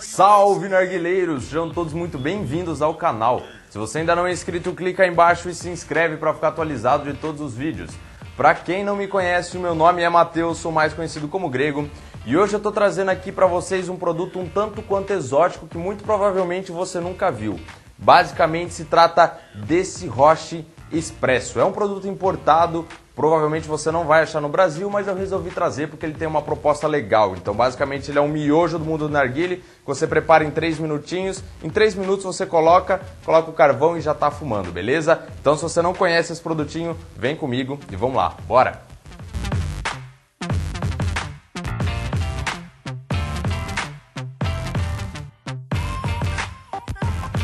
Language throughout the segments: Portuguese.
Salve narguileiros, sejam todos muito bem-vindos ao canal. Se você ainda não é inscrito, clica aí embaixo e se inscreve para ficar atualizado de todos os vídeos. Para quem não me conhece, o meu nome é Matheus, sou mais conhecido como Grego, e hoje eu estou trazendo aqui para vocês um produto um tanto quanto exótico que muito provavelmente você nunca viu. Basicamente se trata desse Roche Expresso. É um produto importado, provavelmente você não vai achar no Brasil, mas eu resolvi trazer porque ele tem uma proposta legal. Então, basicamente, ele é um miojo do mundo do narguile, que você prepara em 3 minutinhos. Em 3 minutos você coloca, coloca o carvão e já está fumando, beleza? Então, se você não conhece esse produtinho, vem comigo e vamos lá. Bora!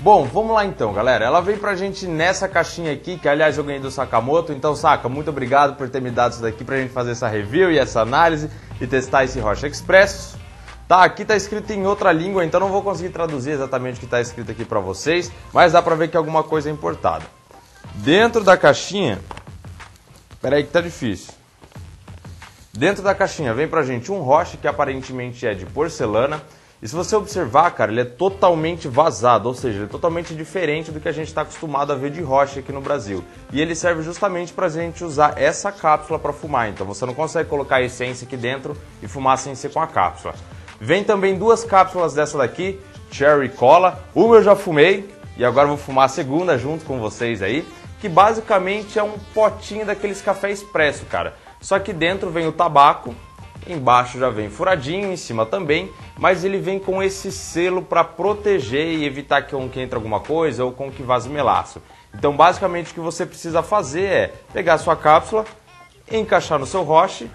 Bom, vamos lá então, galera. Ela veio pra gente nessa caixinha aqui, que aliás eu ganhei do Sakamoto. Então, Saka, muito obrigado por ter me dado isso daqui pra gente fazer essa review e essa análise e testar esse Rocha Express. Tá, aqui tá escrito em outra língua, então não vou conseguir traduzir exatamente o que tá escrito aqui pra vocês, mas dá pra ver que alguma coisa é importada. Dentro da caixinha... Pera aí que tá difícil. Dentro da caixinha vem pra gente um roche que aparentemente é de porcelana, e se você observar, cara, ele é totalmente vazado, ou seja, ele é totalmente diferente do que a gente está acostumado a ver de rocha aqui no Brasil. E ele serve justamente para a gente usar essa cápsula para fumar. Então você não consegue colocar a essência aqui dentro e fumar sem ser com a cápsula. Vem também duas cápsulas dessa daqui, Cherry Cola. Uma eu já fumei e agora vou fumar a segunda junto com vocês aí, que basicamente é um potinho daqueles café expresso, cara. Só que dentro vem o tabaco, Embaixo já vem furadinho, em cima também, mas ele vem com esse selo para proteger e evitar que, que entre alguma coisa ou com que vaze melaço. Então, basicamente, o que você precisa fazer é pegar a sua cápsula, encaixar no seu roche.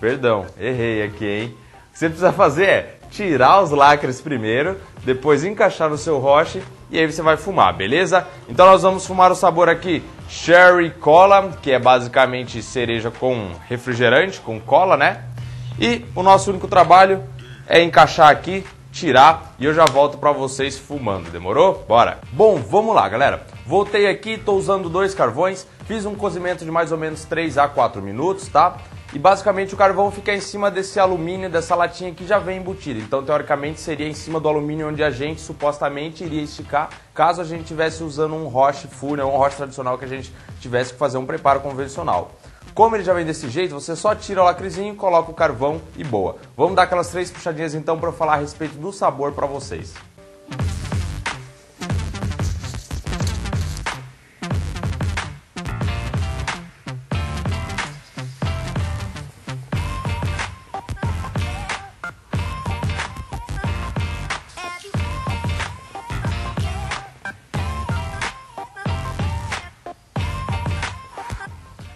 Perdão, errei aqui, hein? O que você precisa fazer é tirar os lacres primeiro, depois encaixar no seu roche e aí você vai fumar, beleza? Então nós vamos fumar o sabor aqui Cherry Cola, que é basicamente cereja com refrigerante, com cola, né? E o nosso único trabalho é encaixar aqui, tirar e eu já volto para vocês fumando, demorou? Bora! Bom, vamos lá galera, voltei aqui, estou usando dois carvões, fiz um cozimento de mais ou menos 3 a 4 minutos, tá? E basicamente o carvão fica em cima desse alumínio, dessa latinha que já vem embutida. Então, teoricamente, seria em cima do alumínio onde a gente supostamente iria esticar, caso a gente estivesse usando um roche funnel, um roche tradicional que a gente tivesse que fazer um preparo convencional. Como ele já vem desse jeito, você só tira o lacrezinho, coloca o carvão e boa. Vamos dar aquelas três puxadinhas então para falar a respeito do sabor para vocês.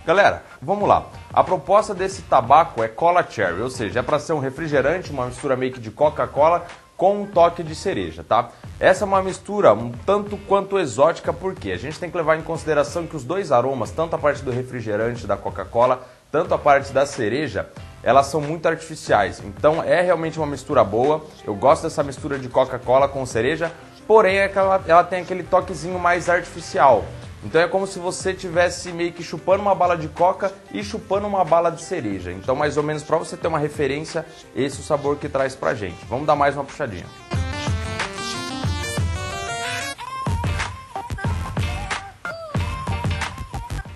Galera, vamos lá. A proposta desse tabaco é cola cherry, ou seja, é para ser um refrigerante, uma mistura meio que de Coca-Cola com um toque de cereja, tá? Essa é uma mistura um tanto quanto exótica, porque a gente tem que levar em consideração que os dois aromas, tanto a parte do refrigerante da Coca-Cola, tanto a parte da cereja, elas são muito artificiais. Então é realmente uma mistura boa. Eu gosto dessa mistura de Coca-Cola com cereja, porém é ela, ela tem aquele toquezinho mais artificial. Então é como se você tivesse meio que chupando uma bala de coca e chupando uma bala de cereja. Então, mais ou menos para você ter uma referência, esse é o sabor que traz pra gente. Vamos dar mais uma puxadinha.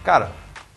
Cara,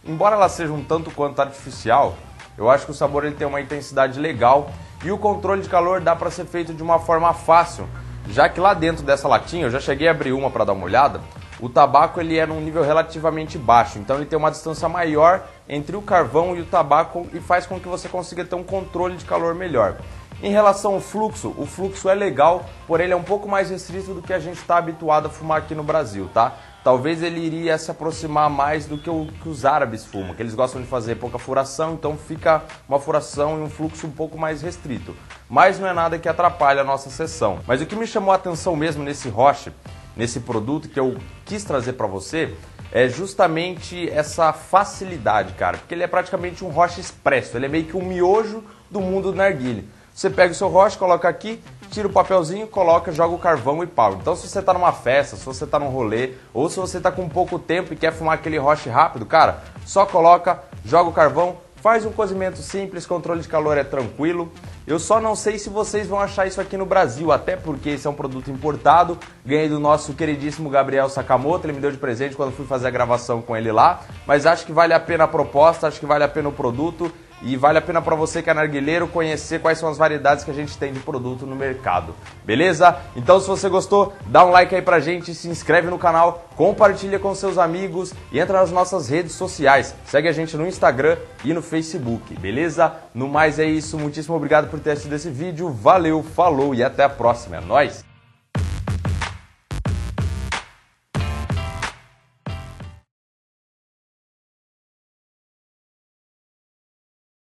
embora ela seja um tanto quanto artificial, eu acho que o sabor ele tem uma intensidade legal e o controle de calor dá para ser feito de uma forma fácil, já que lá dentro dessa latinha, eu já cheguei a abrir uma para dar uma olhada, o tabaco ele é num nível relativamente baixo, então ele tem uma distância maior entre o carvão e o tabaco e faz com que você consiga ter um controle de calor melhor. Em relação ao fluxo, o fluxo é legal, porém ele é um pouco mais restrito do que a gente está habituado a fumar aqui no Brasil, tá? Talvez ele iria se aproximar mais do que, o, que os árabes fumam, que eles gostam de fazer pouca furação, então fica uma furação e um fluxo um pouco mais restrito. Mas não é nada que atrapalhe a nossa sessão. Mas o que me chamou a atenção mesmo nesse roche nesse produto que eu quis trazer para você é justamente essa facilidade, cara, porque ele é praticamente um rocha expresso, ele é meio que um miojo do mundo do narguile. Você pega o seu rocha, coloca aqui, tira o papelzinho, coloca, joga o carvão e pau. Então, se você está numa festa, se você está num rolê, ou se você está com pouco tempo e quer fumar aquele roche rápido, cara, só coloca, joga o carvão, Faz um cozimento simples, controle de calor é tranquilo. Eu só não sei se vocês vão achar isso aqui no Brasil, até porque esse é um produto importado. Ganhei do nosso queridíssimo Gabriel Sakamoto, ele me deu de presente quando fui fazer a gravação com ele lá. Mas acho que vale a pena a proposta, acho que vale a pena o produto. E vale a pena para você que é narguileiro conhecer quais são as variedades que a gente tem de produto no mercado. Beleza? Então se você gostou, dá um like aí pra gente, se inscreve no canal, compartilha com seus amigos e entra nas nossas redes sociais. Segue a gente no Instagram e no Facebook, beleza? No mais é isso, muitíssimo obrigado por ter assistido esse vídeo. Valeu, falou e até a próxima. É nóis!